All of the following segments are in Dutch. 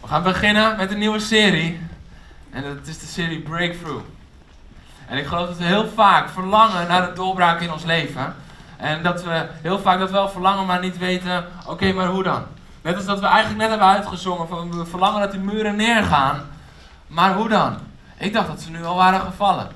We gaan beginnen met een nieuwe serie. En dat is de serie Breakthrough. En ik geloof dat we heel vaak verlangen naar een doorbraak in ons leven. En dat we heel vaak dat wel verlangen, maar niet weten, oké, maar hoe dan? Net als dat we eigenlijk net hebben uitgezongen, van we verlangen dat die muren neergaan. Maar hoe dan? Ik dacht dat ze nu al waren gevallen.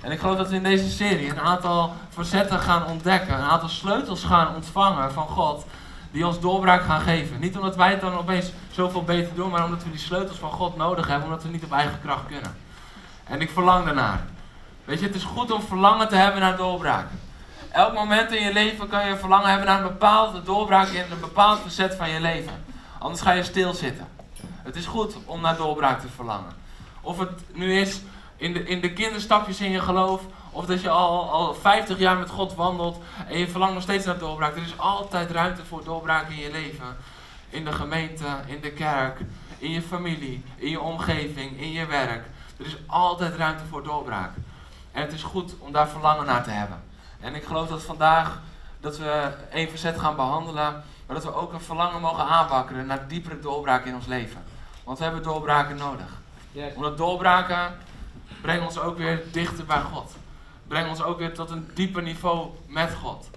En ik geloof dat we in deze serie een aantal facetten gaan ontdekken, een aantal sleutels gaan ontvangen van God, die ons doorbraak gaan geven. Niet omdat wij het dan opeens zoveel beter doen, maar omdat we die sleutels van God nodig hebben, omdat we niet op eigen kracht kunnen. En ik verlang daarnaar. Weet je, het is goed om verlangen te hebben naar doorbraken. Elk moment in je leven kan je verlangen hebben naar een bepaalde doorbraak in een bepaald facet van je leven. Anders ga je stilzitten. Het is goed om naar doorbraak te verlangen. Of het nu is in de, in de kinderstapjes in je geloof, of dat je al, al 50 jaar met God wandelt en je verlangt nog steeds naar doorbraak. Er is altijd ruimte voor doorbraak in je leven. In de gemeente, in de kerk, in je familie, in je omgeving, in je werk. Er is altijd ruimte voor doorbraak. En het is goed om daar verlangen naar te hebben. En ik geloof dat vandaag dat we één verzet gaan behandelen, maar dat we ook een verlangen mogen aanwakkeren naar diepere doorbraak in ons leven. Want we hebben doorbraken nodig. Yes. Omdat doorbraken brengen ons ook weer dichter bij God. Brengen ons ook weer tot een dieper niveau met God.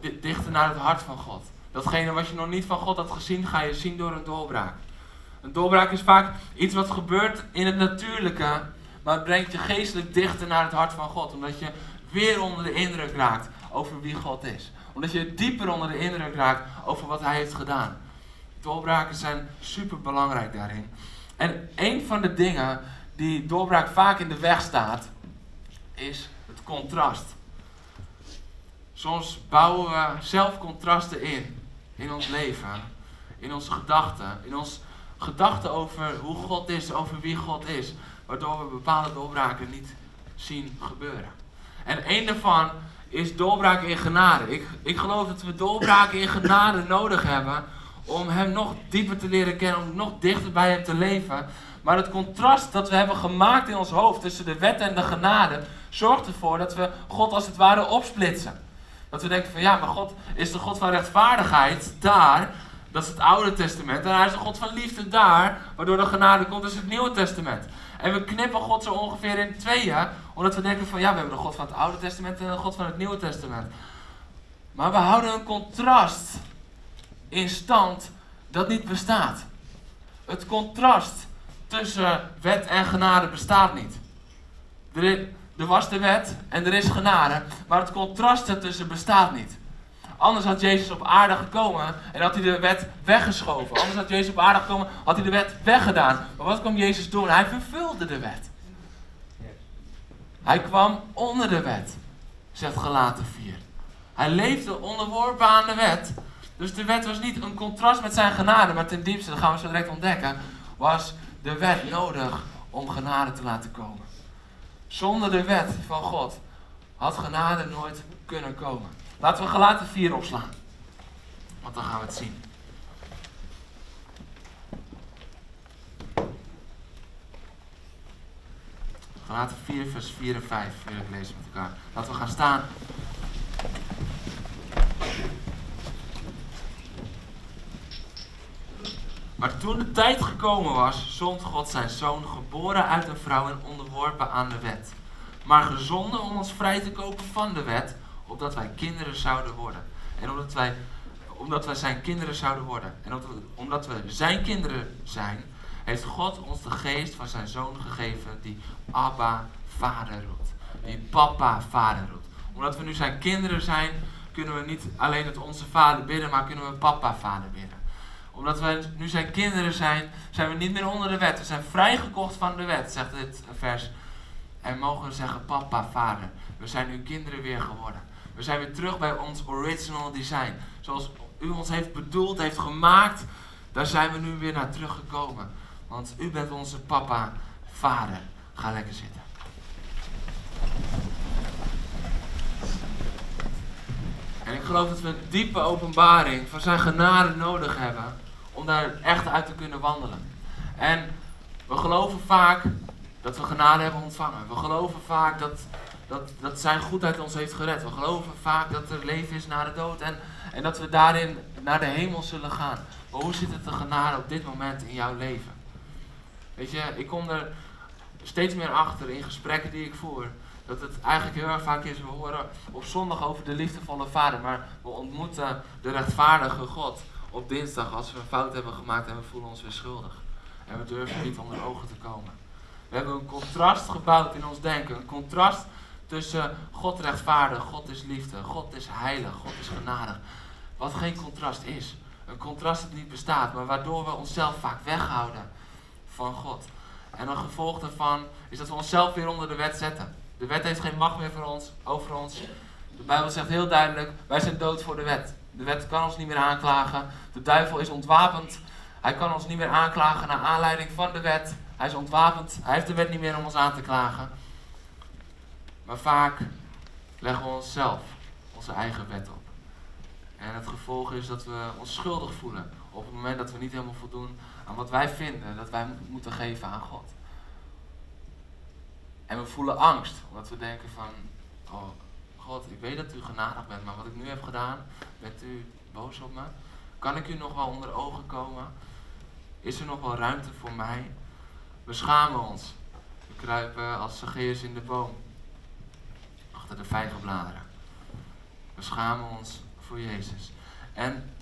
Di- Dichter naar het hart van God. Datgene wat je nog niet van God had gezien, ga je zien door een doorbraak. Een doorbraak is vaak iets wat gebeurt in het natuurlijke, maar het brengt je geestelijk dichter naar het hart van God. Omdat je weer onder de indruk raakt over wie God is. Omdat je dieper onder de indruk raakt over wat Hij heeft gedaan. Doorbraken zijn super belangrijk daarin. En een van de dingen die doorbraak vaak in de weg staat, is contrast. Soms bouwen we zelf contrasten in, in ons leven, in onze gedachten, in ons gedachten over hoe God is, over wie God is, waardoor we bepaalde doorbraken niet zien gebeuren. En één daarvan is doorbraken in genade. Ik, ik geloof dat we doorbraken in genade nodig hebben om Hem nog dieper te leren kennen, om nog dichter bij Hem te leven. Maar het contrast dat we hebben gemaakt in ons hoofd tussen de wet en de genade zorgt ervoor dat we God als het ware opsplitsen. Dat we denken van ja, maar God is de God van rechtvaardigheid daar. Dat is het Oude Testament. En hij is de God van liefde daar. Waardoor de genade komt, is het Nieuwe Testament. En we knippen God zo ongeveer in tweeën. Omdat we denken van ja, we hebben de God van het Oude Testament en de God van het Nieuwe Testament. Maar we houden een contrast in stand dat niet bestaat. Het contrast tussen wet en genade bestaat niet. Er, was de wet en er is genade, maar het contrast ertussen bestaat niet. Anders had Jezus op aarde gekomen en had hij de wet weggeschoven. Anders had Jezus op aarde gekomen, had hij de wet weggedaan. Maar wat kwam Jezus doen? Hij vervulde de wet. Hij kwam onder de wet, zegt Galaten 4. Hij leefde onderworpen aan de wet. Dus de wet was niet een contrast met zijn genade, maar ten diepste, dat gaan we zo direct ontdekken, was de wet nodig om genade te laten komen. Zonder de wet van God had genade nooit kunnen komen. Laten we Galaten 4 opslaan. Want dan gaan we het zien. Galaten 4, vers 4 en 5 wil ik lezen met elkaar. Laten we gaan staan. Maar toen de tijd gekomen was, zond God zijn zoon, geboren uit een vrouw en onderworpen aan de wet. Maar gezonden om ons vrij te kopen van de wet, opdat wij kinderen zouden worden. En omdat wij, omdat wij zijn kinderen zouden worden. En omdat we, omdat we zijn kinderen zijn, heeft God ons de geest van zijn zoon gegeven die Abba, vader roept. Die papa, vader roept. Omdat we nu zijn kinderen zijn, kunnen we niet alleen het onze vader bidden, maar kunnen we papa, vader bidden omdat wij nu zijn kinderen zijn, zijn we niet meer onder de wet. We zijn vrijgekocht van de wet, zegt dit vers. En mogen we zeggen, papa, vader, we zijn uw kinderen weer geworden. We zijn weer terug bij ons original design. Zoals u ons heeft bedoeld, heeft gemaakt, daar zijn we nu weer naar teruggekomen. Want u bent onze papa, vader. Ga lekker zitten. En ik geloof dat we een diepe openbaring van zijn genade nodig hebben om daar echt uit te kunnen wandelen. En we geloven vaak dat we genade hebben ontvangen. We geloven vaak dat, dat, dat zijn goedheid ons heeft gered. We geloven vaak dat er leven is na de dood en, en dat we daarin naar de hemel zullen gaan. Maar hoe zit het de genade op dit moment in jouw leven? Weet je, ik kom er steeds meer achter in gesprekken die ik voer. Dat het eigenlijk heel erg vaak is, we horen op zondag over de liefdevolle vader, maar we ontmoeten de rechtvaardige God op dinsdag als we een fout hebben gemaakt en we voelen ons weer schuldig. En we durven niet onder ogen te komen. We hebben een contrast gebouwd in ons denken. Een contrast tussen God rechtvaardig, God is liefde, God is heilig, God is genadig. Wat geen contrast is. Een contrast dat niet bestaat, maar waardoor we onszelf vaak weghouden van God. En een gevolg daarvan is dat we onszelf weer onder de wet zetten. De wet heeft geen macht meer voor ons, over ons. De Bijbel zegt heel duidelijk, wij zijn dood voor de wet. De wet kan ons niet meer aanklagen. De duivel is ontwapend. Hij kan ons niet meer aanklagen naar aanleiding van de wet. Hij is ontwapend. Hij heeft de wet niet meer om ons aan te klagen. Maar vaak leggen we onszelf onze eigen wet op. En het gevolg is dat we ons schuldig voelen op het moment dat we niet helemaal voldoen aan wat wij vinden dat wij moeten geven aan God. En we voelen angst, omdat we denken van, oh God, ik weet dat u genadig bent, maar wat ik nu heb gedaan, bent u boos op me? Kan ik u nog wel onder ogen komen? Is er nog wel ruimte voor mij? We schamen ons. We kruipen als Zacchaeus in de boom, achter de vijgenbladeren. We schamen ons voor Jezus. En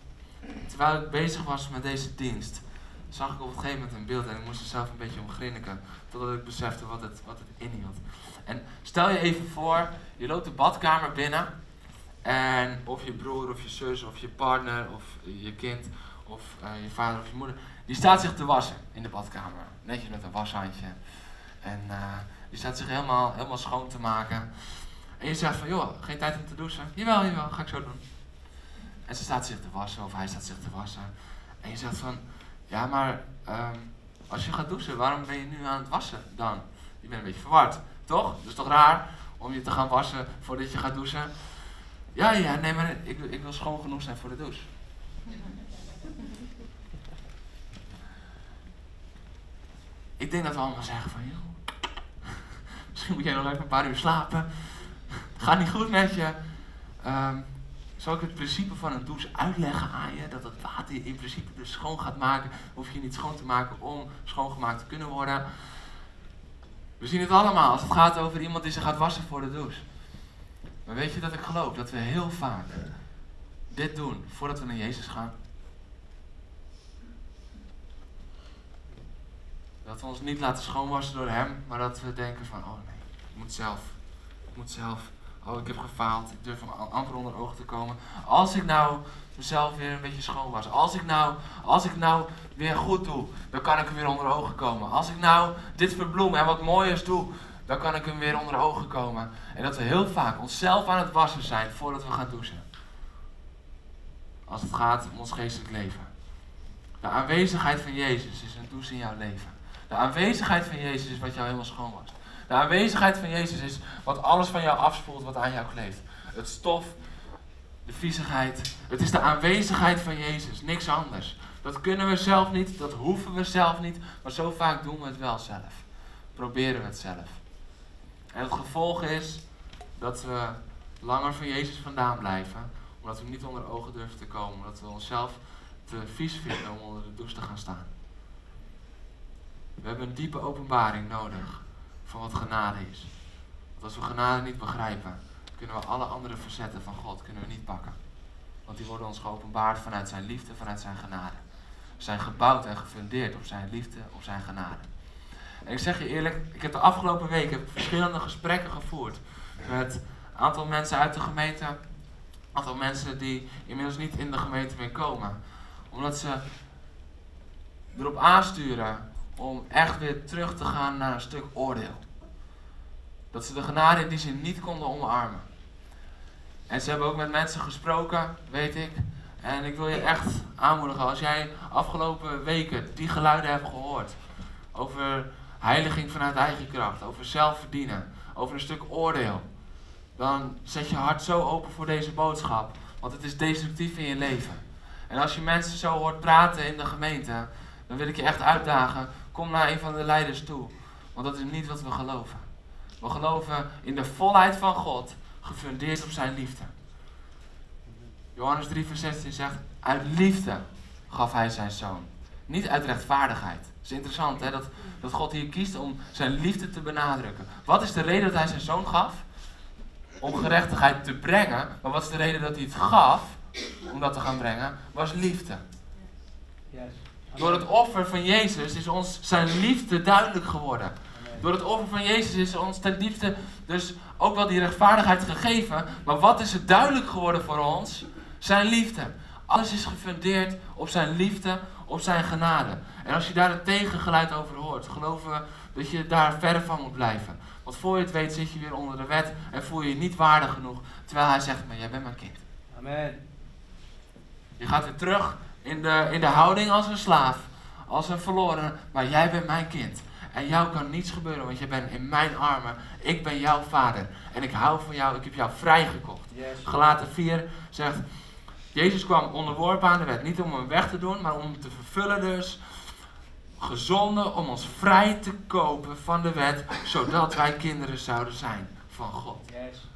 terwijl ik bezig was met deze dienst, zag ik op een gegeven moment een beeld en ik moest er zelf een beetje om grinniken, totdat ik besefte wat het, wat het inhield. En stel je even voor, je loopt de badkamer binnen en of je broer of je zus of je partner of je kind of uh, je vader of je moeder, die staat zich te wassen in de badkamer. Netjes met een washandje. En uh, die staat zich helemaal, helemaal schoon te maken. En je zegt van, joh, geen tijd om te douchen? Jawel, jawel, ga ik zo doen. En ze staat zich te wassen of hij staat zich te wassen. En je zegt van, ja, maar um, als je gaat douchen, waarom ben je nu aan het wassen dan? Je bent een beetje verward, toch? Dat is toch raar om je te gaan wassen voordat je gaat douchen? Ja, ja, nee, maar ik, ik wil schoon genoeg zijn voor de douche. Ik denk dat we allemaal zeggen van, joh, misschien moet jij nog even een paar uur slapen. Gaat niet goed met je. Um, zal ik het principe van een douche uitleggen aan je? Dat het water je in principe dus schoon gaat maken. Hoef je niet schoon te maken om schoongemaakt te kunnen worden. We zien het allemaal als het gaat over iemand die zich gaat wassen voor de douche. Maar weet je dat ik geloof dat we heel vaak dit doen voordat we naar Jezus gaan? Dat we ons niet laten schoonwassen door Hem, maar dat we denken van, oh nee, ik moet zelf. Ik moet zelf. Oh, ik heb gefaald. Ik durf van amper onder ogen te komen. Als ik nou mezelf weer een beetje schoon was. Als ik nou, als ik nou weer goed doe, dan kan ik hem weer onder ogen komen. Als ik nou dit verbloem en wat mooiers doe, dan kan ik hem weer onder ogen komen. En dat we heel vaak onszelf aan het wassen zijn voordat we gaan douchen. Als het gaat om ons geestelijk leven. De aanwezigheid van Jezus is een douche in jouw leven. De aanwezigheid van Jezus is wat jou helemaal schoon was. De aanwezigheid van Jezus is wat alles van jou afspoelt wat aan jou kleeft. Het stof, de viezigheid. Het is de aanwezigheid van Jezus, niks anders. Dat kunnen we zelf niet, dat hoeven we zelf niet, maar zo vaak doen we het wel zelf. Proberen we het zelf. En het gevolg is dat we langer van Jezus vandaan blijven, omdat we niet onder ogen durven te komen, omdat we onszelf te vies vinden om onder de douche te gaan staan. We hebben een diepe openbaring nodig wat genade is. Want als we genade niet begrijpen, kunnen we alle andere verzetten van God kunnen we niet pakken. Want die worden ons geopenbaard vanuit zijn liefde, vanuit zijn genade. We zijn gebouwd en gefundeerd op zijn liefde, op zijn genade. En ik zeg je eerlijk, ik heb de afgelopen weken verschillende gesprekken gevoerd met een aantal mensen uit de gemeente, een aantal mensen die inmiddels niet in de gemeente meer komen. Omdat ze erop aansturen om echt weer terug te gaan naar een stuk oordeel. Dat ze de genade die zin niet konden omarmen. En ze hebben ook met mensen gesproken, weet ik. En ik wil je echt aanmoedigen, als jij afgelopen weken die geluiden hebt gehoord. Over heiliging vanuit eigen kracht, over zelfverdienen, over een stuk oordeel. Dan zet je hart zo open voor deze boodschap. Want het is destructief in je leven. En als je mensen zo hoort praten in de gemeente, dan wil ik je echt uitdagen Kom naar een van de leiders toe. Want dat is niet wat we geloven. We geloven in de volheid van God, gefundeerd op zijn liefde. Johannes 3, vers 16 zegt: Uit liefde gaf hij zijn zoon. Niet uit rechtvaardigheid. Het is interessant hè, dat, dat God hier kiest om zijn liefde te benadrukken. Wat is de reden dat hij zijn zoon gaf? Om gerechtigheid te brengen. Maar wat is de reden dat hij het gaf om dat te gaan brengen? Was liefde. Door het offer van Jezus is ons zijn liefde duidelijk geworden. Door het offer van Jezus is ons ten diepste dus ook wel die rechtvaardigheid gegeven. Maar wat is er duidelijk geworden voor ons? Zijn liefde. Alles is gefundeerd op zijn liefde, op zijn genade. En als je daar een tegengeluid over hoort, geloven we dat je daar verder van moet blijven. Want voor je het weet zit je weer onder de wet en voel je je niet waardig genoeg. Terwijl hij zegt, maar jij bent mijn kind. Amen. Je gaat weer terug in de, in de houding als een slaaf, als een verloren, maar jij bent mijn kind. En jou kan niets gebeuren, want je bent in mijn armen. Ik ben jouw vader. En ik hou van jou, ik heb jou vrijgekocht. Yes. Gelaten 4 zegt, Jezus kwam onderworpen aan de wet. Niet om hem weg te doen, maar om hem te vervullen dus. Gezonden om ons vrij te kopen van de wet, zodat wij kinderen zouden zijn van God. Yes.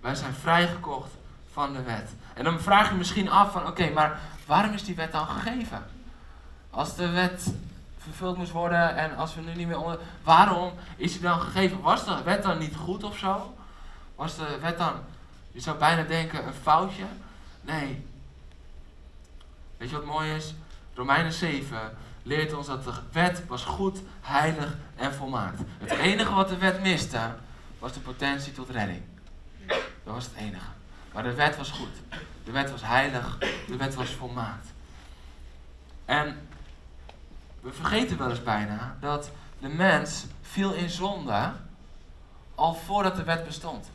Wij zijn vrijgekocht van de wet. En dan vraag je misschien af van, oké, maar waarom is die wet dan gegeven? Als de wet vervuld moest worden en als we nu niet meer onder... Waarom is die dan gegeven? Was de wet dan niet goed of zo? Was de wet dan, je zou bijna denken, een foutje? Nee. Weet je wat mooi is? Romeinen 7 leert ons dat de wet was goed, heilig en volmaakt. Het enige wat de wet miste, was de potentie tot redding. Dat was het enige. Maar de wet was goed. De wet was heilig. De wet was volmaakt. En we vergeten wel eens bijna dat de mens viel in zonde al voordat de wet bestond.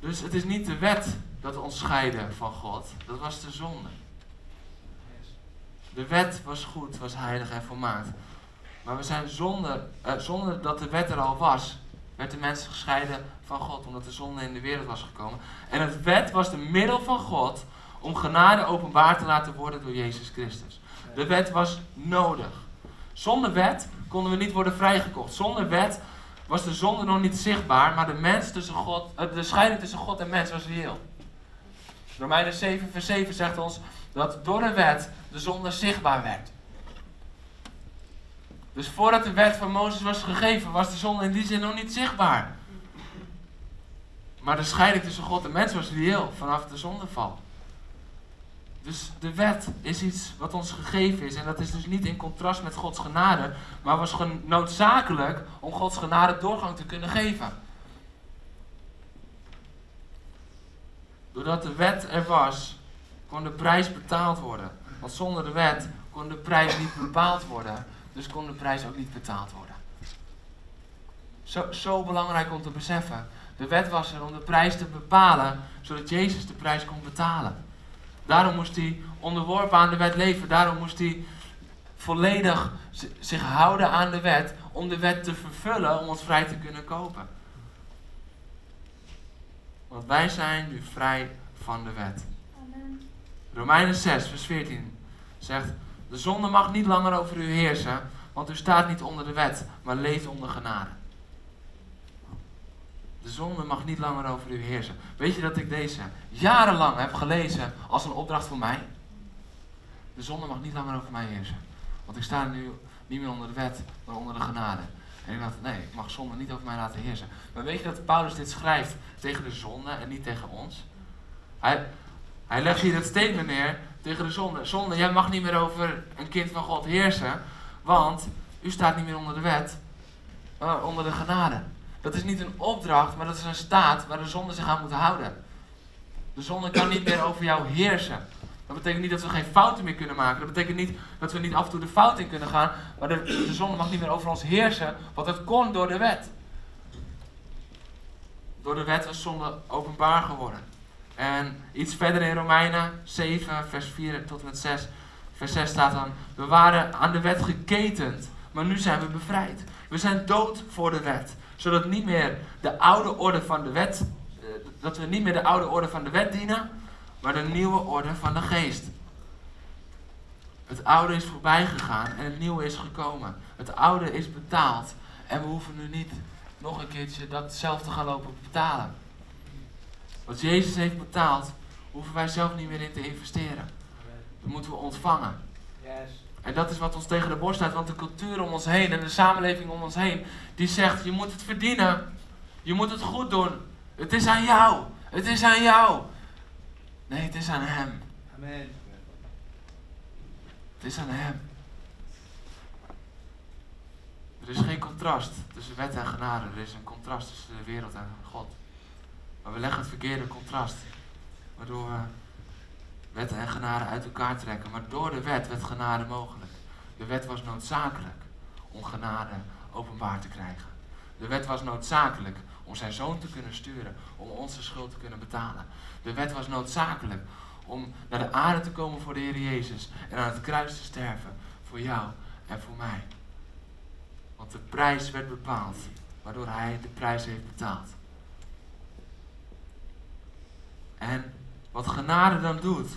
Dus het is niet de wet dat ons scheidde van God, dat was de zonde. De wet was goed, was heilig en volmaakt. Maar we zijn zonder, eh, zonder dat de wet er al was, werd de mens gescheiden van God, omdat de zonde in de wereld was gekomen. En het wet was de middel van God om genade openbaar te laten worden door Jezus Christus. De wet was nodig. Zonder wet konden we niet worden vrijgekocht. Zonder wet was de zonde nog niet zichtbaar, maar de, mens tussen God, eh, de scheiding tussen God en mens was reëel. Romeinen 7, vers 7 zegt ons dat door de wet de zonde zichtbaar werd. Dus voordat de wet van Mozes was gegeven, was de zonde in die zin nog niet zichtbaar. Maar de scheiding tussen God en mens was reëel vanaf de zondeval. Dus de wet is iets wat ons gegeven is. En dat is dus niet in contrast met Gods genade. Maar was noodzakelijk om Gods genade doorgang te kunnen geven. Doordat de wet er was, kon de prijs betaald worden. Want zonder de wet kon de prijs niet bepaald worden. Dus kon de prijs ook niet betaald worden. Zo, zo belangrijk om te beseffen. De wet was er om de prijs te bepalen, zodat Jezus de prijs kon betalen. Daarom moest hij onderworpen aan de wet leven. Daarom moest hij volledig zich houden aan de wet om de wet te vervullen om ons vrij te kunnen kopen. Want wij zijn nu vrij van de wet. Amen. Romeinen 6, vers 14 zegt: De zonde mag niet langer over u heersen, want u staat niet onder de wet, maar leeft onder genade. De zonde mag niet langer over u heersen. Weet je dat ik deze jarenlang heb gelezen als een opdracht voor mij? De zonde mag niet langer over mij heersen. Want ik sta nu niet meer onder de wet, maar onder de genade. En ik dacht, nee, ik mag zonde niet over mij laten heersen. Maar weet je dat Paulus dit schrijft tegen de zonde en niet tegen ons? Hij, hij legt hier het statement neer tegen de zonde. Zonde, jij mag niet meer over een kind van God heersen, want u staat niet meer onder de wet, maar onder de genade. Dat is niet een opdracht, maar dat is een staat waar de zonde zich aan moet houden. De zonde kan niet meer over jou heersen. Dat betekent niet dat we geen fouten meer kunnen maken. Dat betekent niet dat we niet af en toe de fout in kunnen gaan. Maar de, de zonde mag niet meer over ons heersen. Want dat kon door de wet. Door de wet was zonde openbaar geworden. En iets verder in Romeinen 7, vers 4 tot en met 6. Vers 6 staat dan: We waren aan de wet geketend, maar nu zijn we bevrijd. We zijn dood voor de wet, zodat niet meer de oude orde van de wet, eh, dat we niet meer de oude orde van de wet dienen, maar de nieuwe orde van de geest. Het oude is voorbij gegaan en het nieuwe is gekomen. Het oude is betaald en we hoeven nu niet nog een keertje dat zelf te gaan lopen betalen. Wat Jezus heeft betaald, hoeven wij zelf niet meer in te investeren. Dat moeten we ontvangen. En dat is wat ons tegen de borst staat, want de cultuur om ons heen en de samenleving om ons heen, die zegt, je moet het verdienen. Je moet het goed doen. Het is aan jou. Het is aan jou. Nee, het is aan Hem. Amen. Het is aan Hem. Er is geen contrast tussen wet en genade. Er is een contrast tussen de wereld en God. Maar we leggen het verkeerde contrast. Waardoor we wet en genade uit elkaar trekken. Maar door de wet werd genade mogelijk. De wet was noodzakelijk om genade openbaar te krijgen. De wet was noodzakelijk om zijn zoon te kunnen sturen, om onze schuld te kunnen betalen. De wet was noodzakelijk om naar de aarde te komen voor de Heer Jezus en aan het kruis te sterven voor jou en voor mij. Want de prijs werd bepaald, waardoor Hij de prijs heeft betaald. En wat genade dan doet,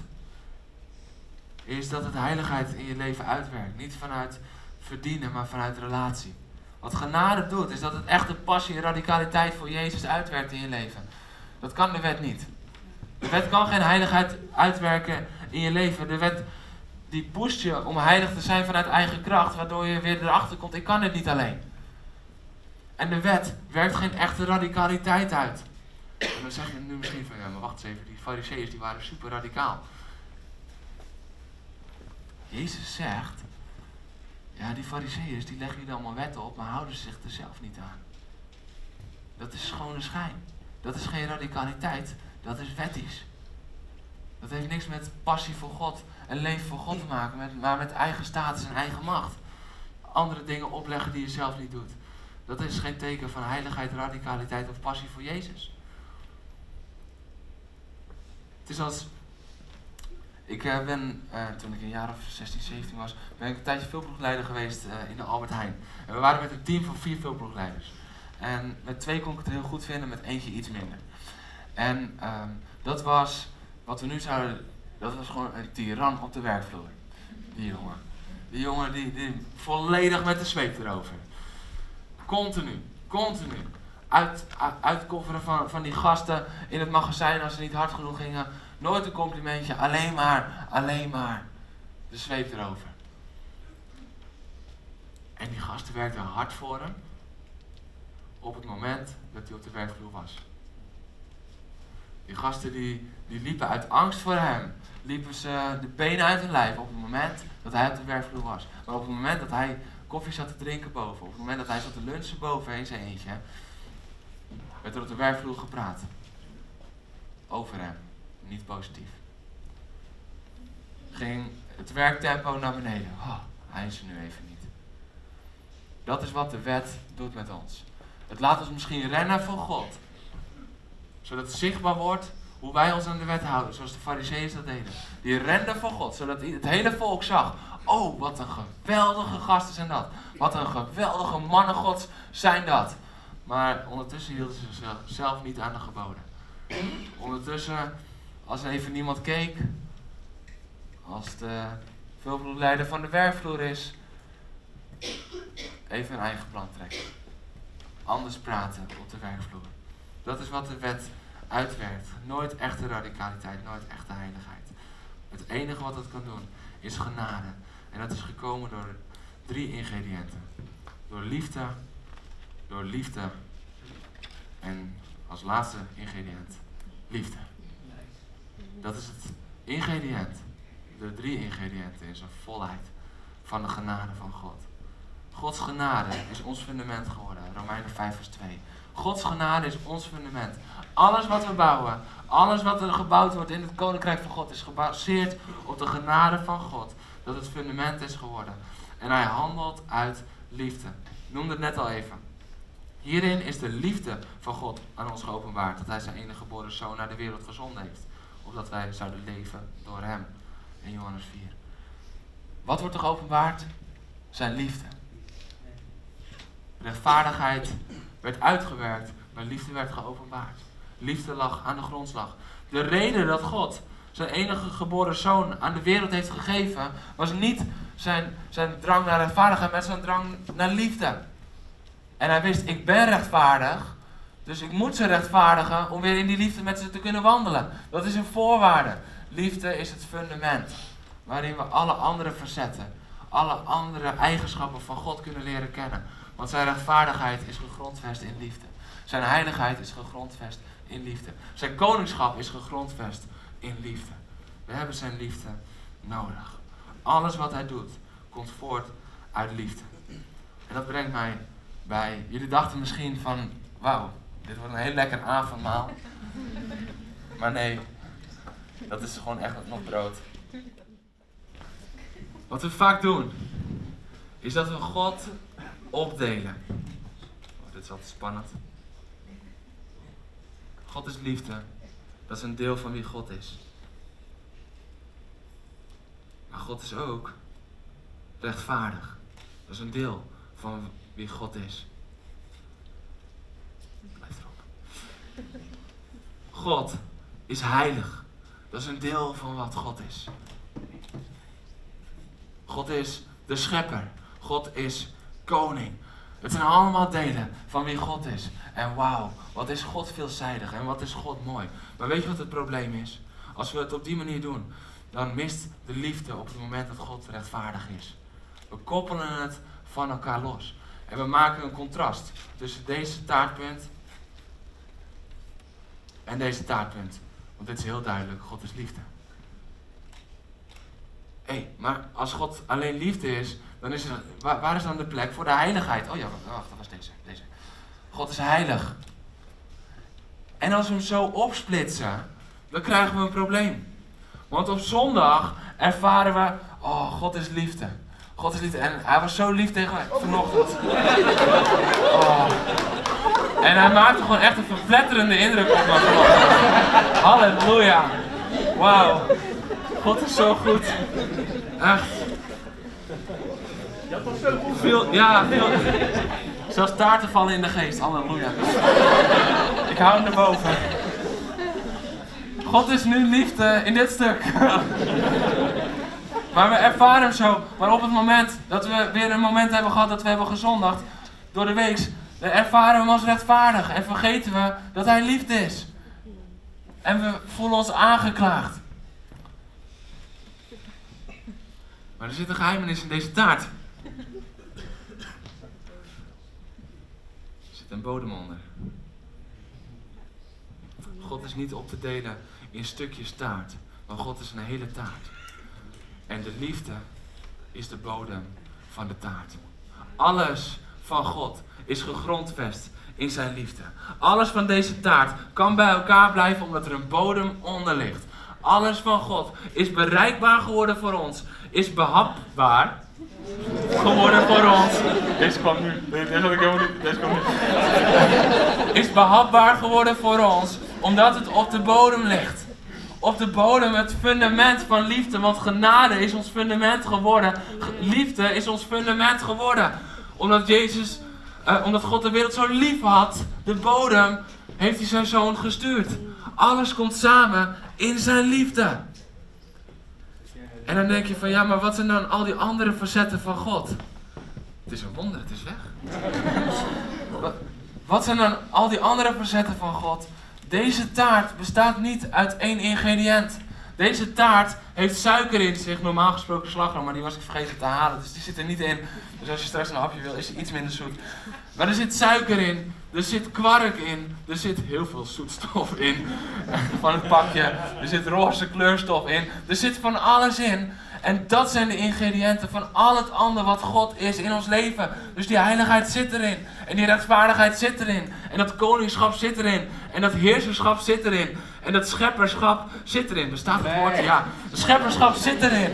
is dat het heiligheid in je leven uitwerkt. Niet vanuit verdienen, maar vanuit relatie. Wat genade doet, is dat het echte passie en radicaliteit voor Jezus uitwerkt in je leven. Dat kan de wet niet. De wet kan geen heiligheid uitwerken in je leven. De wet die pusht je om heilig te zijn vanuit eigen kracht, waardoor je weer erachter komt, ik kan het niet alleen. En de wet werkt geen echte radicaliteit uit. En dan zeg je nu misschien van, ja, maar wacht eens even, die fariseeërs die waren super radicaal. Jezus zegt, ja, die fariseeërs die leggen jullie allemaal wetten op, maar houden zich er zelf niet aan. Dat is schone schijn. Dat is geen radicaliteit, dat is wettisch. Dat heeft niks met passie voor God en leven voor God te maken, maar met eigen status en eigen macht. Andere dingen opleggen die je zelf niet doet. Dat is geen teken van heiligheid, radicaliteit of passie voor Jezus. Het is als ik uh, ben, uh, toen ik een jaar of 16, 17 was, ben ik een tijdje veelploegleider geweest uh, in de Albert Heijn. En we waren met een team van vier veelploegleiders. En met twee kon ik het heel goed vinden, met eentje iets minder. En ehm, dat was, wat we nu zouden, dat was gewoon een tiran op de werkvloer. Die jongen. Die jongen die, die volledig met de zweep erover. Continu, continu. Uit, uitkofferen van, van die gasten in het magazijn als ze niet hard genoeg gingen Nooit een complimentje, alleen maar, alleen maar de zweep erover. En die gasten werkten hard voor hem op het moment dat hij op de werkvloer was. Die gasten die, die liepen uit angst voor hem. Liepen ze de benen uit hun lijf op het moment dat hij op de werkvloer was. Maar op het moment dat hij koffie zat te drinken boven, op het moment dat hij zat te lunchen boven in zijn eentje, werd er op de werkvloer gepraat. Over hem niet positief. Ging het werktempo naar beneden. Oh, hij er nu even niet. Dat is wat de wet doet met ons. Het laat ons misschien rennen voor God. Zodat het zichtbaar wordt hoe wij ons aan de wet houden. Zoals de fariseeën dat deden. Die renden voor God. Zodat het hele volk zag. Oh, wat een geweldige gasten zijn dat. Wat een geweldige mannen gods zijn dat. Maar ondertussen hielden ze zichzelf niet aan de geboden. Ondertussen als er even niemand keek, als de vulploegleider van de werkvloer is, even een eigen plan trekken. Anders praten op de werkvloer. Dat is wat de wet uitwerkt. Nooit echte radicaliteit, nooit echte heiligheid. Het enige wat het kan doen is genade. En dat is gekomen door drie ingrediënten. Door liefde, door liefde en als laatste ingrediënt liefde. Dat is het ingrediënt. De drie ingrediënten is een volheid van de genade van God. Gods genade is ons fundament geworden. Romeinen 5 vers 2. Gods genade is ons fundament. Alles wat we bouwen, alles wat er gebouwd wordt in het koninkrijk van God is gebaseerd op de genade van God. Dat het fundament is geworden. En hij handelt uit liefde. Ik noemde het net al even. Hierin is de liefde van God aan ons geopenbaard. Dat hij zijn enige geboren zoon naar de wereld gezonden heeft opdat wij zouden leven door Hem. In Johannes 4. Wat wordt er geopenbaard? Zijn liefde. Rechtvaardigheid werd uitgewerkt, maar liefde werd geopenbaard. Liefde lag aan de grondslag. De reden dat God zijn enige geboren zoon aan de wereld heeft gegeven, was niet zijn, zijn drang naar rechtvaardigheid, maar zijn drang naar liefde. En hij wist, ik ben rechtvaardig, Dus ik moet ze rechtvaardigen om weer in die liefde met ze te kunnen wandelen. Dat is een voorwaarde. Liefde is het fundament waarin we alle andere facetten, alle andere eigenschappen van God kunnen leren kennen. Want zijn rechtvaardigheid is gegrondvest in liefde. Zijn heiligheid is gegrondvest in liefde. Zijn koningschap is gegrondvest in liefde. We hebben zijn liefde nodig. Alles wat hij doet, komt voort uit liefde. En dat brengt mij bij. Jullie dachten misschien van, wauw, dit wordt een heel lekker avondmaal. Maar nee, dat is gewoon echt nog brood. Wat we vaak doen, is dat we God opdelen. Oh, dit is altijd spannend. God is liefde. Dat is een deel van wie God is. Maar God is ook rechtvaardig. Dat is een deel van wie God is. Blijf erop. God is heilig. Dat is een deel van wat God is. God is de schepper. God is koning. Het zijn allemaal delen van wie God is. En wauw, wat is God veelzijdig en wat is God mooi. Maar weet je wat het probleem is? Als we het op die manier doen, dan mist de liefde op het moment dat God rechtvaardig is. We koppelen het van elkaar los. En we maken een contrast tussen deze taartpunt en deze taartpunt. Want dit is heel duidelijk, God is liefde. Hé, hey, maar als God alleen liefde is, dan is er, waar, waar, is dan de plek voor de heiligheid? Oh ja, wacht, dat was deze, deze. God is heilig. En als we hem zo opsplitsen, dan krijgen we een probleem. Want op zondag ervaren we, oh, God is liefde. God is liefde. En hij was zo lief tegen mij vanochtend. Oh. En hij maakte gewoon echt een verpletterende indruk op me. Halleluja. Wauw. God is zo goed. Echt. Dat was zo. Veel, ja, veel. Zelfs taarten vallen in de geest. Halleluja. Ik hou hem erboven. God is nu liefde in dit stuk. Maar we ervaren hem zo. Maar op het moment dat we weer een moment hebben gehad dat we hebben gezondigd, door de week, ervaren we hem als rechtvaardig. En vergeten we dat hij liefde is. En we voelen ons aangeklaagd. Maar er zit een geheimenis in deze taart. Er zit een bodem onder. God is niet op te delen in stukjes taart, maar God is een hele taart. En de liefde is de bodem van de taart. Alles van God is gegrondvest in zijn liefde. Alles van deze taart kan bij elkaar blijven omdat er een bodem onder ligt. Alles van God is bereikbaar geworden voor ons, is behapbaar geworden voor ons. Deze kwam nu. Deze had ik helemaal niet. Deze kwam nu. Is behapbaar geworden voor ons, omdat het op de bodem ligt op de bodem het fundament van liefde. Want genade is ons fundament geworden. Liefde is ons fundament geworden. Omdat Jezus, uh, omdat God de wereld zo lief had, de bodem, heeft hij zijn zoon gestuurd. Alles komt samen in zijn liefde. En dan denk je van ja, maar wat zijn dan al die andere facetten van God? Het is een wonder, het is weg. Wat zijn dan al die andere facetten van God? Deze taart bestaat niet uit één ingrediënt. Deze taart heeft suiker in zich, normaal gesproken slagroom, maar die was ik vergeten te halen, dus die zit er niet in. Dus als je straks een hapje wil, is het iets minder zoet. Maar er zit suiker in, er zit kwark in, er zit heel veel zoetstof in van het pakje, er zit roze kleurstof in, er zit van alles in. En dat zijn de ingrediënten van al het andere wat God is in ons leven. Dus die heiligheid zit erin. En die rechtvaardigheid zit erin. En dat koningschap zit erin. En dat heerserschap zit erin. En dat schepperschap zit erin. Bestaat het woord? Ja. Schepperschap zit erin.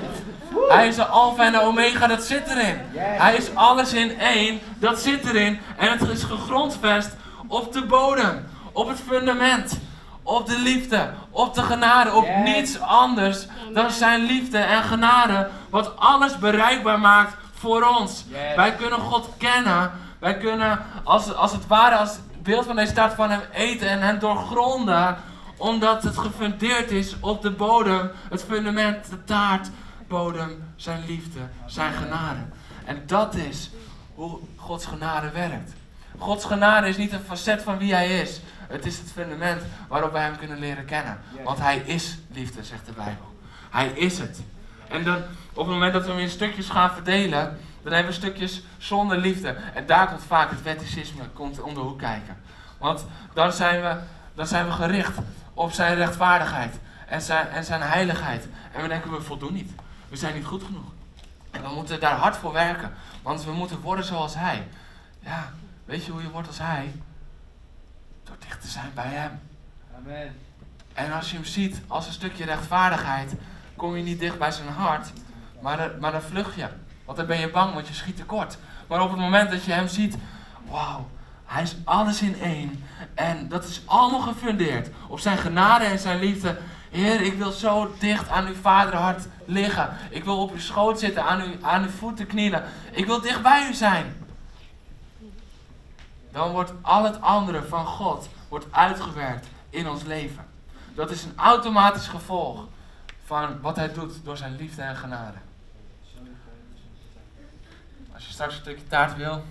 Hij is de alfa en de omega, dat zit erin. Hij is alles in één, dat zit erin. En het is gegrondvest op de bodem. Op het fundament op de liefde, op de genade, op niets anders dan zijn liefde en genade, wat alles bereikbaar maakt voor ons. Wij kunnen God kennen, wij kunnen als, als het ware, als beeld van deze staat van hem eten en hem doorgronden, omdat het gefundeerd is op de bodem, het fundament, de taartbodem, zijn liefde, zijn genade. En dat is hoe Gods genade werkt. Gods genade is niet een facet van wie hij is. Het is het fundament waarop wij hem kunnen leren kennen. Want hij is liefde, zegt de Bijbel. Hij is het. En dan, op het moment dat we hem in stukjes gaan verdelen, dan hebben we stukjes zonder liefde. En daar komt vaak het wetticisme komt om de hoek kijken. Want dan zijn we, dan zijn we gericht op zijn rechtvaardigheid en zijn, en zijn heiligheid. En we denken, we voldoen niet. We zijn niet goed genoeg. En we moeten daar hard voor werken. Want we moeten worden zoals hij. Ja, weet je hoe je wordt als hij? Door dicht te zijn bij hem. Amen. En als je hem ziet als een stukje rechtvaardigheid, kom je niet dicht bij zijn hart, maar, dan- maar dan vlucht je. Want dan ben je bang, want je schiet tekort. Maar op het moment dat je hem ziet, wauw, hij is alles in één. En dat is allemaal gefundeerd op zijn genade en zijn liefde. Heer, ik wil zo dicht aan uw vaderhart liggen. Ik wil op uw schoot zitten, aan, uw, aan uw voeten knielen. Ik wil dicht bij u zijn. Dan wordt al het andere van God wordt uitgewerkt in ons leven. Dat is een automatisch gevolg van wat hij doet door zijn liefde en genade. Als je straks een stukje taart wil,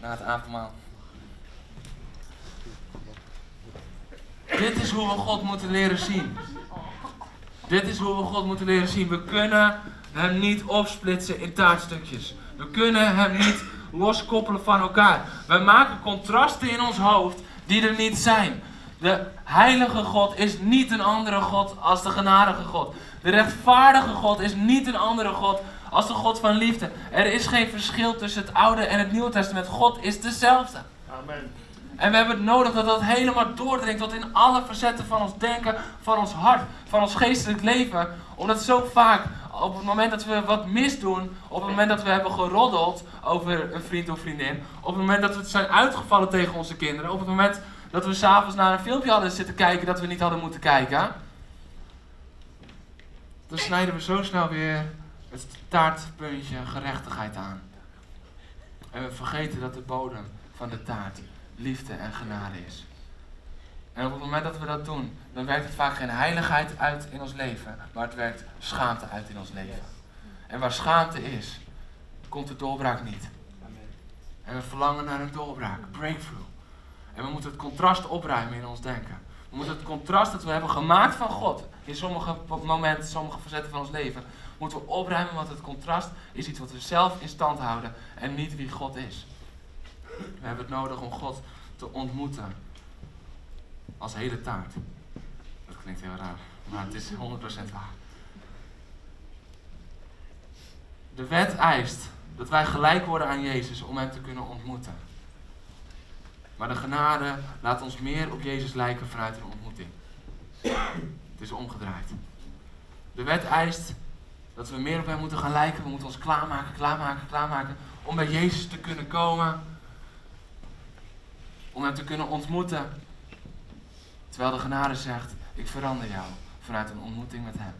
na het avondmaal. Dit is hoe we God moeten leren zien. Dit is hoe we God moeten leren zien. We kunnen hem niet opsplitsen in taartstukjes. We kunnen hem niet loskoppelen van elkaar. We maken contrasten in ons hoofd die er niet zijn. De heilige God is niet een andere God als de genadige God. De rechtvaardige God is niet een andere God als de God van liefde. Er is geen verschil tussen het Oude en het Nieuwe Testament. God is dezelfde. Amen. En we hebben het nodig dat dat helemaal doordringt tot in alle facetten van ons denken, van ons hart, van ons geestelijk leven. Omdat zo vaak, op het moment dat we wat misdoen, op het moment dat we hebben geroddeld over een vriend of vriendin, op het moment dat we zijn uitgevallen tegen onze kinderen, op het moment dat we s'avonds naar een filmpje hadden zitten kijken dat we niet hadden moeten kijken, dan snijden we zo snel weer het taartpuntje gerechtigheid aan. En we vergeten dat de bodem van de taart liefde en genade is. En op het moment dat we dat doen, dan werkt het vaak geen heiligheid uit in ons leven, maar het werkt schaamte uit in ons leven. En waar schaamte is, komt de doorbraak niet. En we verlangen naar een doorbraak, breakthrough. En we moeten het contrast opruimen in ons denken. We moeten het contrast dat we hebben gemaakt van God, in sommige momenten, sommige facetten van ons leven, moeten we opruimen, want het contrast is iets wat we zelf in stand houden en niet wie God is. We hebben het nodig om God te ontmoeten als hele taart. Dat klinkt heel raar, maar het is 100% waar. De wet eist dat wij gelijk worden aan Jezus om Hem te kunnen ontmoeten. Maar de genade laat ons meer op Jezus lijken vanuit een ontmoeting. Het is omgedraaid. De wet eist dat we meer op Hem moeten gaan lijken. We moeten ons klaarmaken, klaarmaken, klaarmaken. Om bij Jezus te kunnen komen. Om Hem te kunnen ontmoeten. Terwijl de genade zegt, ik verander jou vanuit een ontmoeting met Hem.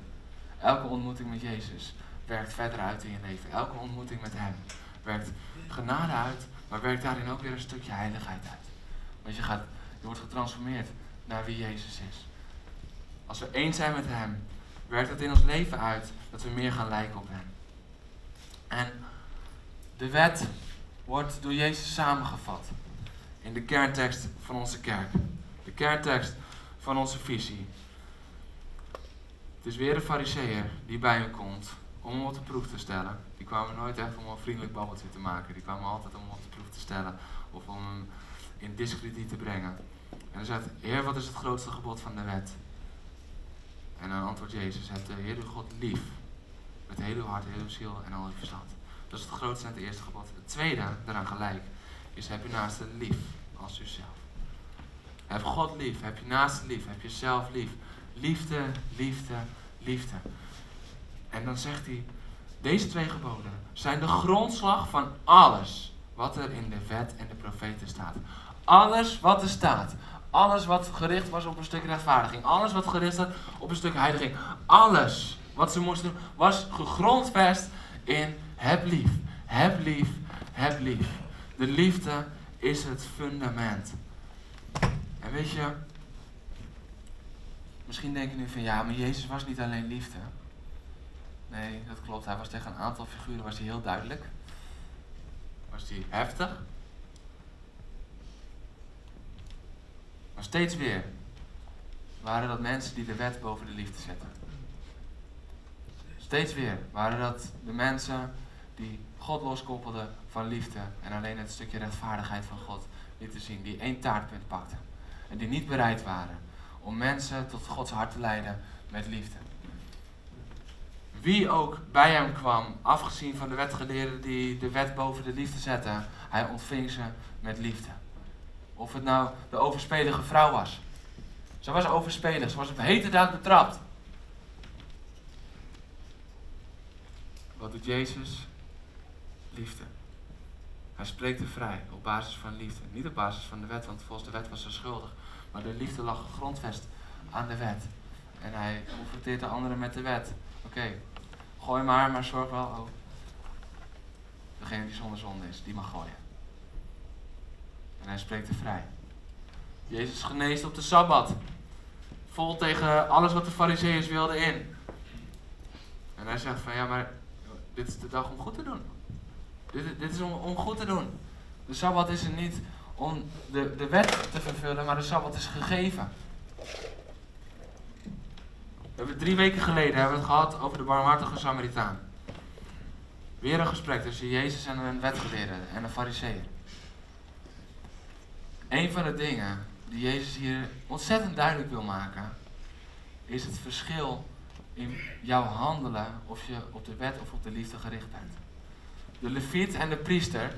Elke ontmoeting met Jezus werkt verder uit in je leven. Elke ontmoeting met Hem werkt genade uit, maar werkt daarin ook weer een stukje heiligheid uit. Want je, gaat, je wordt getransformeerd naar wie Jezus is. Als we één zijn met Hem, werkt het in ons leven uit dat we meer gaan lijken op Hem. En de wet wordt door Jezus samengevat in de kerntekst van onze kerk. De kerntekst van onze visie. Het is weer een fariseer die bij hem komt om hem op de proef te stellen. Die kwamen nooit echt om een vriendelijk babbeltje te maken. Die kwamen altijd om hem op de proef te stellen of om hem in discrediet te brengen. En hij zegt, Heer, wat is het grootste gebod van de wet? En dan antwoordt Jezus, heb de Heer uw God lief. Met heel uw hart, heel uw ziel en al uw verstand. Dat is het grootste en het eerste gebod. Het tweede, daaraan gelijk, is heb je naaste lief als uzelf. Heb God lief, heb je naaste lief, heb jezelf lief. Liefde, liefde, liefde. En dan zegt hij, deze twee geboden zijn de grondslag van alles wat er in de wet en de profeten staat. Alles wat er staat. Alles wat gericht was op een stuk rechtvaardiging. Alles wat gericht staat op een stuk heiliging. Alles wat ze moesten doen was gegrondvest in heb lief. Heb lief, heb lief. De liefde is het fundament. Weet je, misschien denk je nu van ja, maar Jezus was niet alleen liefde. Nee, dat klopt. Hij was tegen een aantal figuren was hij heel duidelijk. was die heftig. Maar steeds weer waren dat mensen die de wet boven de liefde zetten. Steeds weer waren dat de mensen die God loskoppelden van liefde en alleen het stukje rechtvaardigheid van God lieten zien, die één taartpunt pakten. En die niet bereid waren om mensen tot Gods hart te leiden met liefde. Wie ook bij hem kwam, afgezien van de wetgeleerden die de wet boven de liefde zetten, hij ontving ze met liefde. Of het nou de overspelige vrouw was. Ze was overspelig, ze was op hete daad betrapt. Wat doet Jezus? Liefde. Hij spreekt er vrij op basis van liefde. Niet op basis van de wet, want volgens de wet was ze schuldig. Maar de liefde lag grondvest aan de wet. En hij confronteert de anderen met de wet. Oké, gooi maar, maar zorg wel. Oh, degene die zonder zonde is, die mag gooien. En hij spreekt er vrij. Jezus geneest op de Sabbat. Vol tegen alles wat de fariseeërs wilden in. En hij zegt van ja, maar dit is de dag om goed te doen. Dit, dit is om, om goed te doen. De Sabbat is er niet om de, de wet te vervullen, maar de Sabbat is gegeven. We hebben drie weken geleden hebben we het gehad over de barmhartige Samaritaan. Weer een gesprek tussen Jezus en een wetgeleerde en een fariseer. Een van de dingen die Jezus hier ontzettend duidelijk wil maken, is het verschil in jouw handelen of je op de wet of op de liefde gericht bent. De leviet en de priester,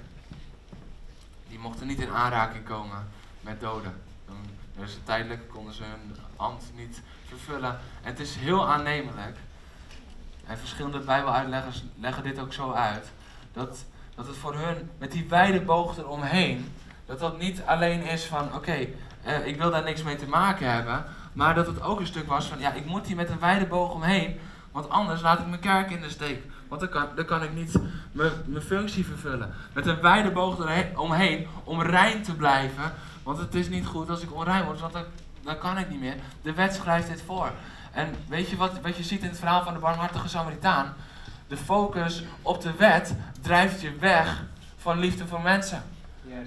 die mochten niet in aanraking komen met doden. Dus tijdelijk konden ze hun ambt niet vervullen. En het is heel aannemelijk, en verschillende bijbeluitleggers leggen dit ook zo uit, dat, dat het voor hun met die wijde boog eromheen, dat dat niet alleen is van oké, eh, ik wil daar niks mee te maken hebben, maar dat het ook een stuk was van ja, ik moet hier met een wijde boog omheen, want anders laat ik mijn kerk in de steek. Want dan kan, dan kan ik niet mijn, functie vervullen. Met een wijde boog omheen om rein te blijven. Want het is niet goed als ik onrein word, want dan, dan kan ik niet meer. De wet schrijft dit voor. En weet je wat, wat je ziet in het verhaal van de barmhartige Samaritaan? De focus op de wet drijft je weg van liefde voor mensen.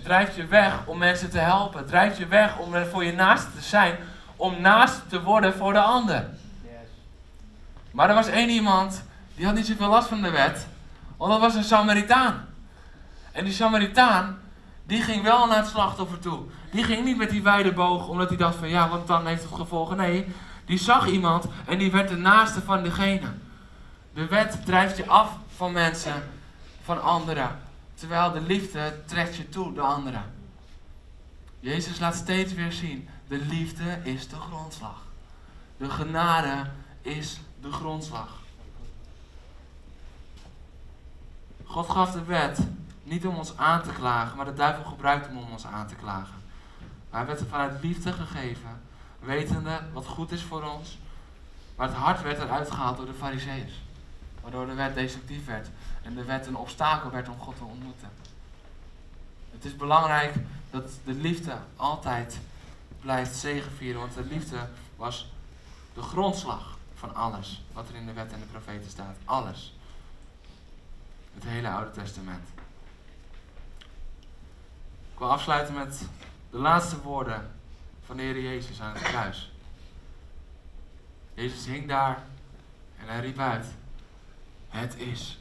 Drijft je weg om mensen te helpen. Drijft je weg om er voor je naast te zijn. Om naast te worden voor de ander. Maar er was één iemand die had niet zoveel last van de wet. Want dat was een Samaritaan. En die Samaritaan, die ging wel naar het slachtoffer toe. Die ging niet met die wijde boog, omdat hij dacht van ja, want dan heeft het gevolgen. Nee, die zag iemand en die werd de naaste van degene. De wet drijft je af van mensen, van anderen. Terwijl de liefde trekt je toe, de anderen. Jezus laat steeds weer zien, de liefde is de grondslag. De genade is de grondslag. God gaf de wet niet om ons aan te klagen, maar de duivel gebruikt hem om ons aan te klagen. hij werd vanuit liefde gegeven, wetende wat goed is voor ons. Maar het hart werd eruit gehaald door de fariseeërs. Waardoor de wet destructief werd en de wet een obstakel werd om God te ontmoeten. Het is belangrijk dat de liefde altijd blijft zegenvieren, want de liefde was de grondslag van alles wat er in de wet en de profeten staat. Alles. Het hele Oude Testament. Ik wil afsluiten met de laatste woorden van de Heer Jezus aan het kruis. Jezus hing daar en hij riep uit: Het is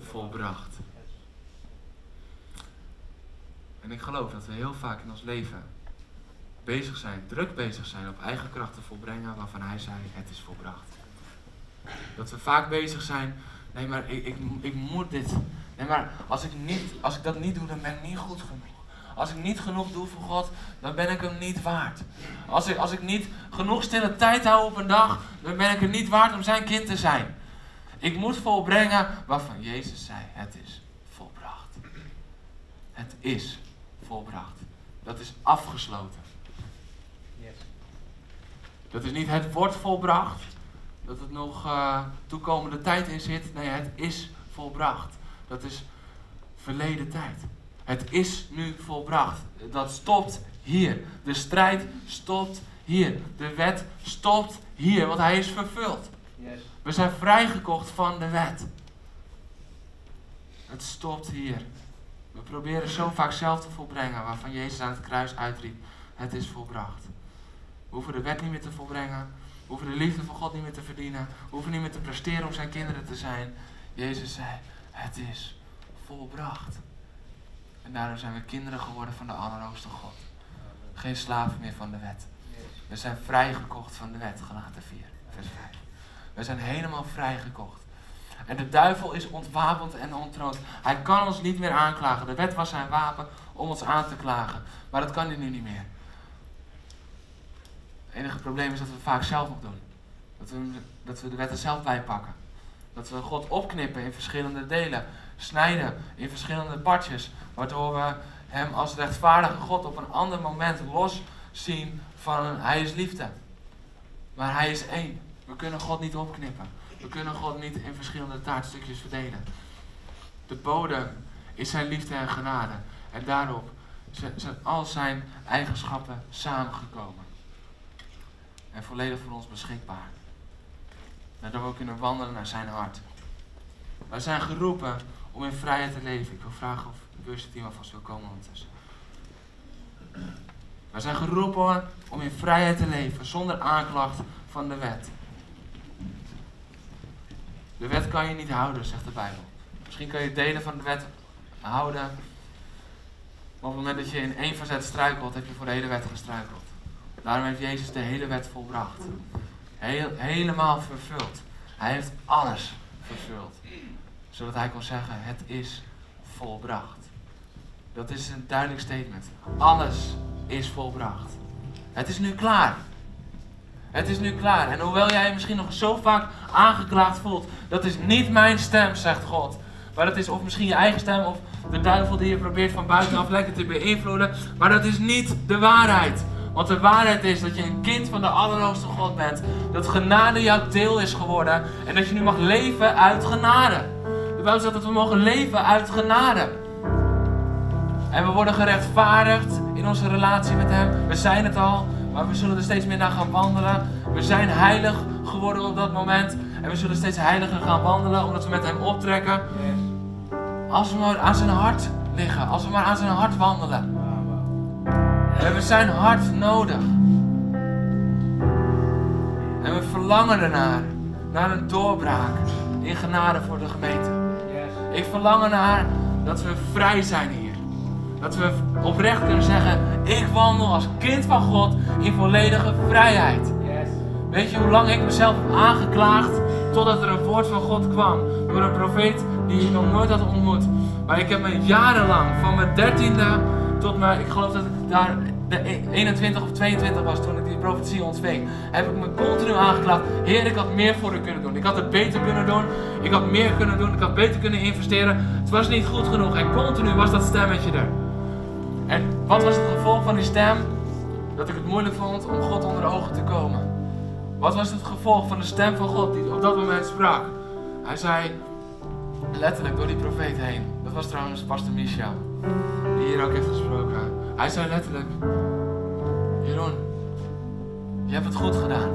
volbracht. En ik geloof dat we heel vaak in ons leven bezig zijn, druk bezig zijn op eigen krachten volbrengen waarvan hij zei: Het is volbracht. Dat we vaak bezig zijn Nee, maar ik, ik, ik moet dit. Nee, maar als ik, niet, als ik dat niet doe, dan ben ik niet goed genoeg. Als ik niet genoeg doe voor God, dan ben ik hem niet waard. Als ik, als ik niet genoeg stille tijd hou op een dag, dan ben ik het niet waard om zijn kind te zijn. Ik moet volbrengen waarvan Jezus zei: Het is volbracht. Het is volbracht. Dat is afgesloten. Dat is niet het wordt volbracht dat het nog uh, toekomende tijd in zit. Nee, het is volbracht. Dat is verleden tijd. Het is nu volbracht. Dat stopt hier. De strijd stopt hier. De wet stopt hier, want hij is vervuld. Yes. We zijn vrijgekocht van de wet. Het stopt hier. We proberen zo vaak zelf te volbrengen waarvan Jezus aan het kruis uitriep, het is volbracht. We hoeven de wet niet meer te volbrengen. Hoeven de liefde van God niet meer te verdienen. Hoeven niet meer te presteren om zijn kinderen te zijn. Jezus zei, het is volbracht. En daarom zijn we kinderen geworden van de Allerhoogste God. Geen slaven meer van de wet. We zijn vrijgekocht van de wet, gelaten 4, vers 5. We zijn helemaal vrijgekocht. En de duivel is ontwapend en ontroond. Hij kan ons niet meer aanklagen. De wet was zijn wapen om ons aan te klagen. Maar dat kan hij nu niet meer. Enige probleem is dat we het vaak zelf nog doen. Dat we, dat we de wet er zelf bij pakken. Dat we God opknippen in verschillende delen. Snijden in verschillende partjes. Waardoor we hem als rechtvaardige God op een ander moment los zien van een, hij is liefde. Maar hij is één. We kunnen God niet opknippen. We kunnen God niet in verschillende taartstukjes verdelen. De bodem is zijn liefde en genade. En daarop zijn al zijn eigenschappen samengekomen. En volledig voor ons beschikbaar. Nadat we kunnen wandelen naar zijn hart. Wij zijn geroepen om in vrijheid te leven. Ik wil vragen of de team alvast wil komen ondertussen. Wij zijn geroepen om in vrijheid te leven, zonder aanklacht van de wet. De wet kan je niet houden, zegt de Bijbel. Misschien kan je delen van de wet houden. Maar op het moment dat je in één verzet struikelt, heb je voor de hele wet gestruikeld. Daarom heeft Jezus de hele wet volbracht. Heel, helemaal vervuld. Hij heeft alles vervuld. Zodat hij kon zeggen, het is volbracht. Dat is een duidelijk statement. Alles is volbracht. Het is nu klaar. Het is nu klaar. En hoewel jij je misschien nog zo vaak aangeklaagd voelt, dat is niet mijn stem, zegt God. Maar dat is of misschien je eigen stem of de duivel die je probeert van buitenaf lekker te beïnvloeden. Maar dat is niet de waarheid. Want de waarheid is dat je een kind van de Allerhoogste God bent. Dat genade jouw deel is geworden. En dat je nu mag leven uit genade. De Bijbel zegt dat we mogen leven uit genade. En we worden gerechtvaardigd in onze relatie met Hem. We zijn het al. Maar we zullen er steeds meer naar gaan wandelen. We zijn heilig geworden op dat moment. En we zullen steeds heiliger gaan wandelen, omdat we met Hem optrekken. Als we maar aan zijn hart liggen. Als we maar aan zijn hart wandelen. We hebben zijn hart nodig. En we verlangen ernaar. Naar een doorbraak in genade voor de gemeente. Ik verlang ernaar dat we vrij zijn hier. Dat we oprecht kunnen zeggen, ik wandel als kind van God in volledige vrijheid. Weet je hoe lang ik mezelf heb aangeklaagd totdat er een woord van God kwam door een profeet die ik nog nooit had ontmoet. Maar ik heb me jarenlang, van mijn dertiende tot mijn, ik geloof dat ik daar de 21 of 22 was toen ik die profetie ontving, heb ik me continu aangeklaagd. Heer, ik had meer voor u kunnen doen. Ik had het beter kunnen doen. Ik had meer kunnen doen. Ik had beter kunnen investeren. Het was niet goed genoeg. En continu was dat stemmetje er. En wat was het gevolg van die stem? Dat ik het moeilijk vond om God onder de ogen te komen. Wat was het gevolg van de stem van God die op dat moment sprak? Hij zei, letterlijk door die profeet heen. Dat was trouwens pastor Michel, die hier ook heeft gesproken. Hij zei letterlijk, Jeroen, je hebt het goed gedaan.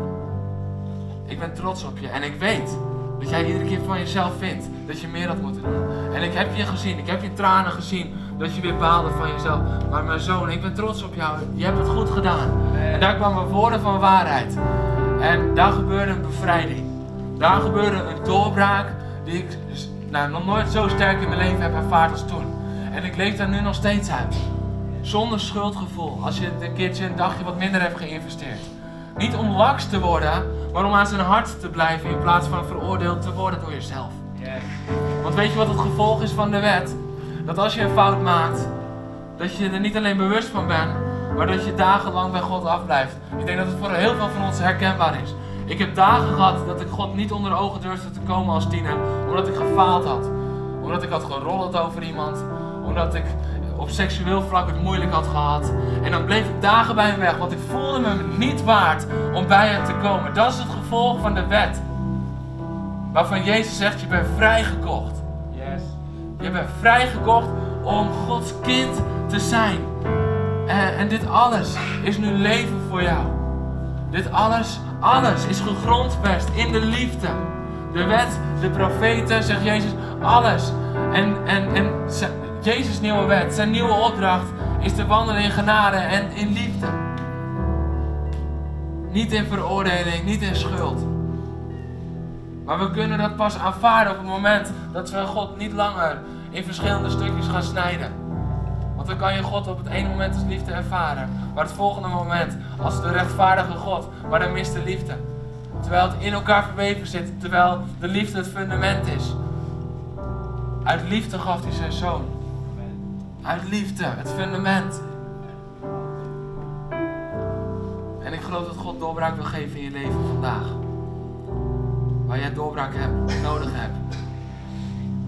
Ik ben trots op je en ik weet dat jij iedere keer van jezelf vindt dat je meer had moeten doen. En ik heb je gezien, ik heb je tranen gezien dat je weer baalde van jezelf. Maar mijn zoon, ik ben trots op jou. Je hebt het goed gedaan. En daar kwamen woorden van waarheid. En daar gebeurde een bevrijding. Daar gebeurde een doorbraak die ik nou, nog nooit zo sterk in mijn leven heb ervaard als toen. En ik leef daar nu nog steeds uit. Zonder schuldgevoel. Als je een keertje een dagje wat minder hebt geïnvesteerd. Niet om laks te worden, maar om aan zijn hart te blijven in plaats van veroordeeld te worden door jezelf. Want weet je wat het gevolg is van de wet? Dat als je een fout maakt, dat je er niet alleen bewust van bent, maar dat je dagenlang bij God afblijft. Ik denk dat het voor heel veel van ons herkenbaar is. Ik heb dagen gehad dat ik God niet onder de ogen durfde te komen als tiener, omdat ik gefaald had. Omdat ik had gerollerd over iemand, omdat ik op seksueel vlak het moeilijk had gehad. En dan bleef ik dagen bij hem weg, want ik voelde me niet waard om bij hem te komen. Dat is het gevolg van de wet. Waarvan Jezus zegt, je bent vrijgekocht. Yes. Je bent vrijgekocht om Gods kind te zijn. En, en dit alles is nu leven voor jou. Dit alles, alles is gegrondvest in de liefde. De wet, de profeten, zegt Jezus, alles. En, en, en Jezus' nieuwe wet, zijn nieuwe opdracht is te wandelen in genade en in liefde. Niet in veroordeling, niet in schuld. Maar we kunnen dat pas aanvaarden op het moment dat we God niet langer in verschillende stukjes gaan snijden. Want dan kan je God op het ene moment als liefde ervaren, maar het volgende moment als de rechtvaardige God, maar dan mist de liefde. Terwijl het in elkaar verweven zit, terwijl de liefde het fundament is. Uit liefde gaf hij zijn zoon. Uit liefde, het fundament. En ik geloof dat God doorbraak wil geven in je leven vandaag. Waar jij doorbraak hebt, nodig hebt.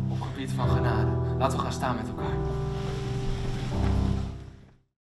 Op gebied van genade. Laten we gaan staan met elkaar.